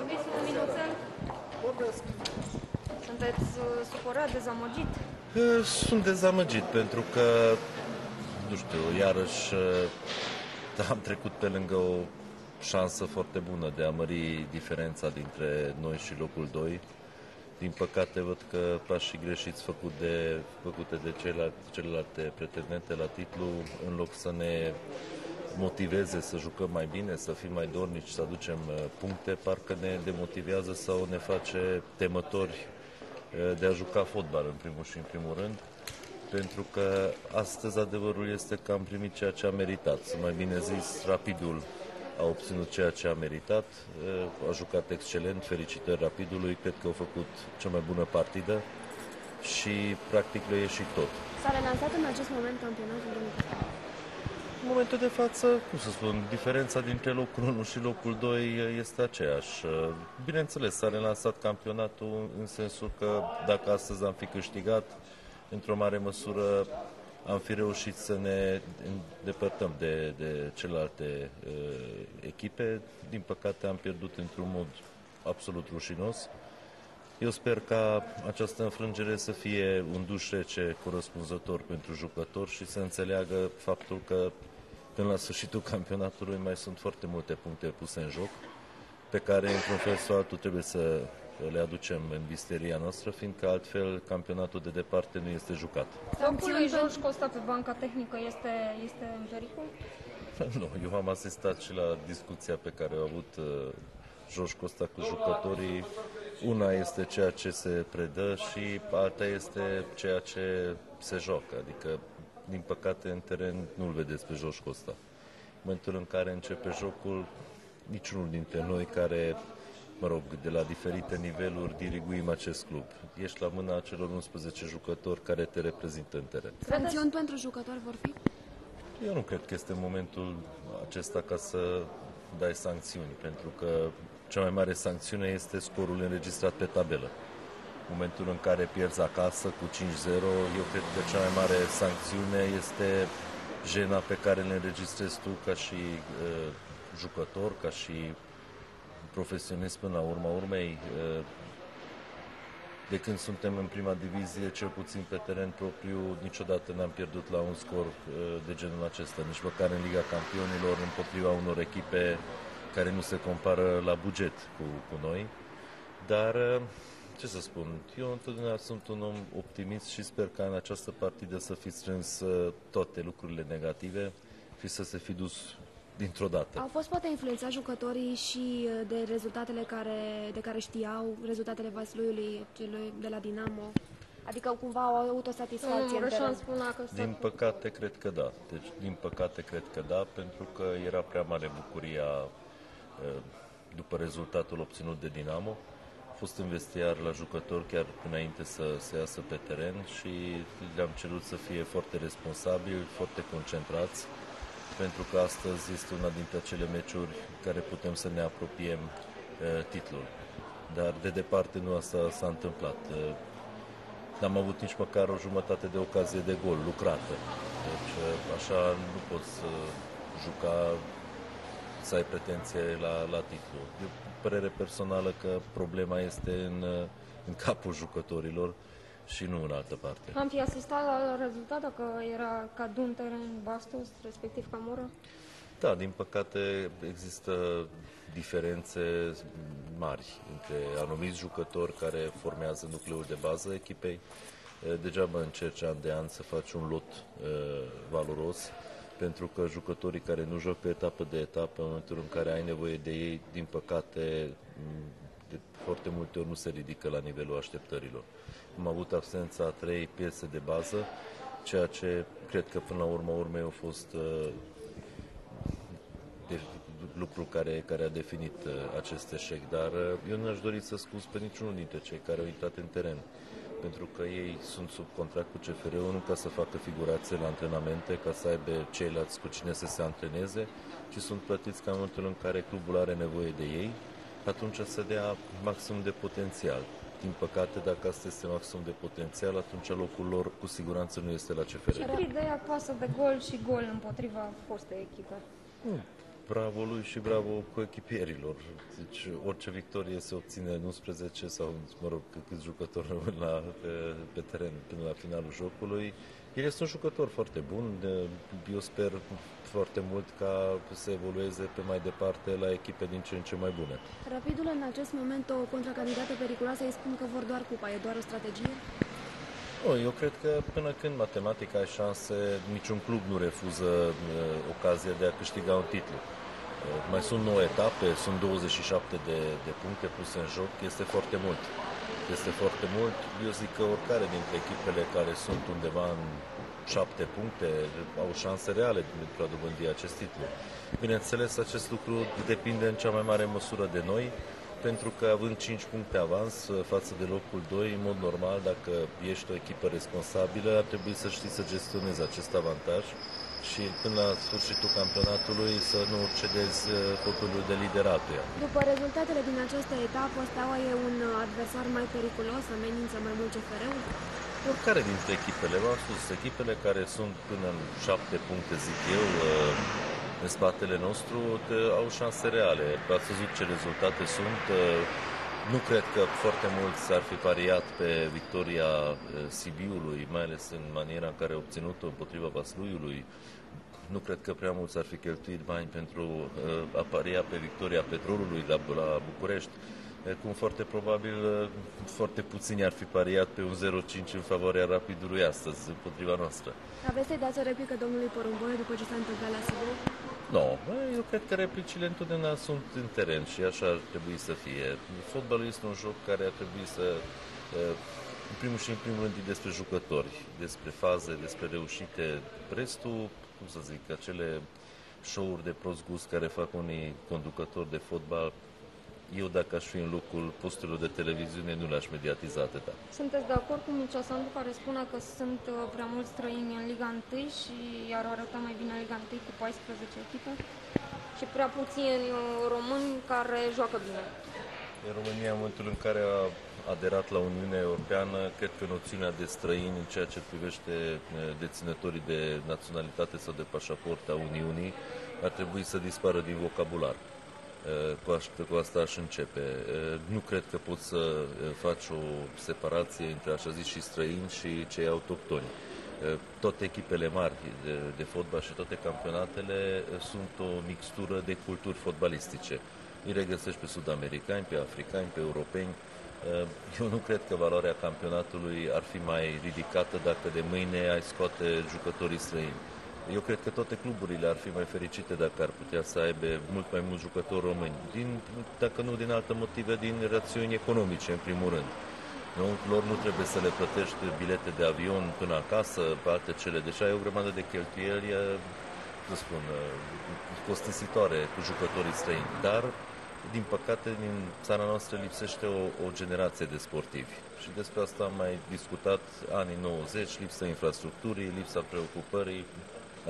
vorbiți un minuțel? Sunteți uh, supărat, dezamăgit? Uh, Sunt dezamăgit pentru că, nu știu, iarăși uh, am trecut pe lângă o șansă foarte bună de a mări diferența dintre noi și locul 2. Din păcate văd că pașii greșiți făcut de, făcute de celelalte, celelalte pretendente la titlu, în loc să ne motiveze să jucăm mai bine, să fim mai dornici, să aducem uh, puncte, parcă ne demotivează sau ne face temători uh, de a juca fotbal în primul și în primul rând, pentru că astăzi adevărul este că am primit ceea ce am meritat. Să mai bine zis, rapidul a obținut ceea ce a meritat, uh, a jucat excelent, felicitări rapidului, cred că au făcut cea mai bună partidă și practic le-a ieșit tot. S-a relansat în acest moment campionatul domnul Costan? În momentul de față, cum să spun, diferența dintre locul 1 și locul 2 este aceeași. Bineînțeles, s-a relansat campionatul în sensul că dacă astăzi am fi câștigat, într-o mare măsură am fi reușit să ne îndepărtăm de, de celelalte uh, echipe. Din păcate am pierdut într-un mod absolut rușinos. Eu sper ca această înfrângere să fie un duș rece corespunzător pentru jucători și să înțeleagă faptul că până la sfârșitul campionatului mai sunt foarte multe puncte puse în joc pe care într-un fel sau altul trebuie să le aducem în visteria noastră, fiindcă altfel campionatul de departe nu este jucat. Locul lui George Costa pe banca tehnică este, este în pericol? Nu, eu am asistat și la discuția pe care au avut uh, George Costa cu jucătorii. Una este ceea ce se predă și alta este ceea ce se joacă. Adică, din păcate, în teren nu-l vedeți pe George Costa. În momentul în care începe jocul, niciunul dintre noi care, mă rog, de la diferite niveluri diriguim acest club. Ești la mâna celor 11 jucători care te reprezintă în teren. Sancțiuni pentru jucători vor fi? Eu nu cred că este momentul acesta ca să dai sancțiuni, pentru că cea mai mare sancțiune este scorul înregistrat pe tabelă. În momentul în care pierzi acasă cu 5-0, eu cred că cea mai mare sancțiune este jena pe care le înregistrezi tu ca și uh, jucător, ca și profesionist până la urma urmei. Uh, de când suntem în prima divizie, cel puțin pe teren propriu, niciodată n-am pierdut la un scor uh, de genul acesta, nici măcar în Liga Campionilor, împotriva unor echipe care nu se compară la buget cu, cu noi. Dar, uh, ce să spun, eu întotdeauna sunt un om optimist și sper ca în această partidă să fi strâns uh, toate lucrurile negative și să se fi dus dintr-o dată. Au fost poate influențați jucătorii și uh, de rezultatele care, de care știau, rezultatele Vasluiului, celui de la Dinamo? Adică cumva au avut o satisfacție Domnul în Rășan teren. spunea că Din păcate, cred că da. Deci, din păcate, cred că da, pentru că era prea mare bucuria eh, după rezultatul obținut de Dinamo. A fost în vestiar la jucători chiar înainte să se iasă pe teren și le-am cerut să fie foarte responsabili, foarte concentrați, pentru că astăzi este una dintre acele meciuri care putem să ne apropiem eh, titlul. Dar de departe nu asta s-a întâmplat. Eh, N-am avut nici măcar o jumătate de ocazie de gol lucrată. Deci așa nu poți să juca să ai pretenție la, la titlu. E o părere personală că problema este în, în capul jucătorilor și nu în altă parte. Am fi asistat la rezultat dacă era ca Dunter în Bastos, respectiv Camoră? Da, din păcate există diferențe mari între anumiți jucători care formează nucleul de bază echipei. Eh, Degeaba încerci an de an să faci un lot uh, valoros, pentru că jucătorii care nu joc pe etapă de etapă, în momentul în care ai nevoie de ei, din păcate, m, de foarte multe ori nu se ridică la nivelul așteptărilor. Am avut absența a trei piese de bază, ceea ce cred că până la urma urmei au fost uh, de lucru care, care a definit uh, acest eșec, dar uh, eu nu aș dori să scuz pe niciunul dintre cei care au intrat în teren, pentru că ei sunt sub contract cu CFR-ul nu ca să facă figurație la antrenamente, ca să aibă ceilalți cu cine să se antreneze, ci sunt plătiți ca în momentul în care clubul are nevoie de ei, atunci să dea maxim de potențial. Din păcate, dacă asta este maxim de potențial, atunci locul lor cu siguranță nu este la CFR. Ce ideea pasă de gol și gol împotriva fostei echipe? Nu, bravo lui și bravo cu echipierilor. Deci orice victorie se obține în 11 sau, mă rog, câți jucători rămân la, pe, pe teren până la finalul jocului. El este un jucător foarte bun. Eu sper foarte mult ca să evolueze pe mai departe la echipe din ce în ce mai bune. Rapidul în acest moment o contracandidată periculoasă îi spun că vor doar cupa. E doar o strategie? Nu, eu cred că până când matematica ai șanse, niciun club nu refuză uh, ocazia de a câștiga un titlu. Uh, mai sunt 9 etape, sunt 27 de, de puncte puse în joc, este foarte mult. Este foarte mult. Eu zic că oricare dintre echipele care sunt undeva în 7 puncte au șanse reale de a dobândi acest titlu. Bineînțeles, acest lucru depinde în cea mai mare măsură de noi, pentru că având 5 puncte avans uh, față de locul 2, în mod normal, dacă ești o echipă responsabilă, ar trebui să știi să gestionezi acest avantaj și până la sfârșitul campionatului să nu cedezi uh, fotolul de liderat. După rezultatele din această etapă, Steaua e un adversar mai periculos, amenință mai mult CFR-ul? Oricare dintre echipele, v-am spus, echipele care sunt până în 7 puncte, zic eu, uh, în spatele nostru au șanse reale. Ați văzut ce rezultate sunt. Nu cred că foarte mult s-ar fi pariat pe victoria eh, Sibiului, mai ales în maniera în care a obținut-o împotriva Vasluiului. Nu cred că prea mult s-ar fi cheltuit bani pentru eh, a paria pe victoria Petrolului la, la București cum foarte probabil foarte puțini ar fi pariat pe un 0-5 în favoarea Rapidului astăzi, împotriva noastră. Aveți să-i dați o replică domnului Porumboie după ce s-a întâmplat la Sibiu? Nu, no, eu cred că replicile întotdeauna sunt în teren și așa ar trebui să fie. Fotbalul este un joc care ar trebui să, în primul și în primul rând, despre jucători, despre faze, despre reușite. Restul, cum să zic, acele show-uri de prost gust care fac unii conducători de fotbal, eu dacă aș fi în locul posturilor de televiziune nu le-aș mediatiza atâta. Sunteți de acord cu Mircea Sandu care spune că sunt uh, prea mulți străini în Liga 1 și ar arăta mai bine Liga 1 cu 14 echipe și prea puțini uh, români care joacă bine? În România, în momentul în care a aderat la Uniunea Europeană, cred că noțiunea de străini în ceea ce privește uh, deținătorii de naționalitate sau de pașaport a Uniunii ar trebui să dispară din vocabular. Eh, cu asta, cu asta aș începe. Eh, nu cred că poți să eh, faci o separație între așa zis și străini și cei autohtoni. Toate echipele mari de, de fotbal și toate campionatele sunt o mixtură de culturi fotbalistice. Îi regăsești pe sud-americani, pe africani, pe europeni. Eu nu cred că valoarea campionatului ar fi mai ridicată dacă de mâine ai scoate jucătorii străini. Eu cred că toate cluburile ar fi mai fericite dacă ar putea să aibă mult mai mulți jucători români, din, dacă nu din alte motive, din rațiuni economice, în primul rând. Nu, lor nu trebuie să le plătești bilete de avion până acasă, pe alte cele. Deci ai o grămadă de cheltuieli, să spun, costisitoare cu jucătorii străini. Dar, din păcate, din țara noastră lipsește o, o generație de sportivi. Și despre asta am mai discutat anii 90, lipsa infrastructurii, lipsa preocupării,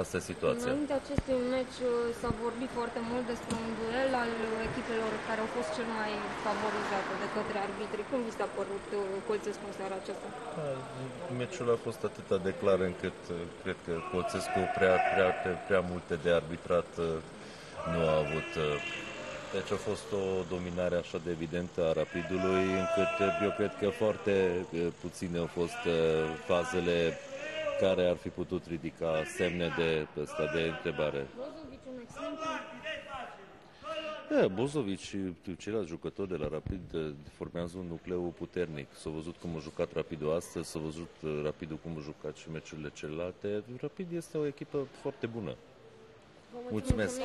Asta e situația. Înainte acestui meci uh, s-a vorbit foarte mult despre un duel al echipelor care au fost cel mai favorizate de către arbitri. Cum vi s-a părut uh, Colțescu în seara aceasta? Da, meciul a fost atât de clar încât uh, cred că Colțescu prea, prea, prea, prea multe de arbitrat nu a avut. Deci a fost o dominare așa de evidentă a Rapidului, încât eu cred că foarte puține au fost fazele care ar fi putut ridica semne de, ăsta, de întrebare. Bozovic, un exemplu? Da, Bozovic și ceilalți jucători de la Rapid eh, formează un nucleu puternic. S-a văzut cum a jucat Rapidul astăzi, s-a văzut eh, Rapidul cum a jucat și meciurile celelalte. Rapid este o echipă foarte bună. mulțumesc. mulțumesc.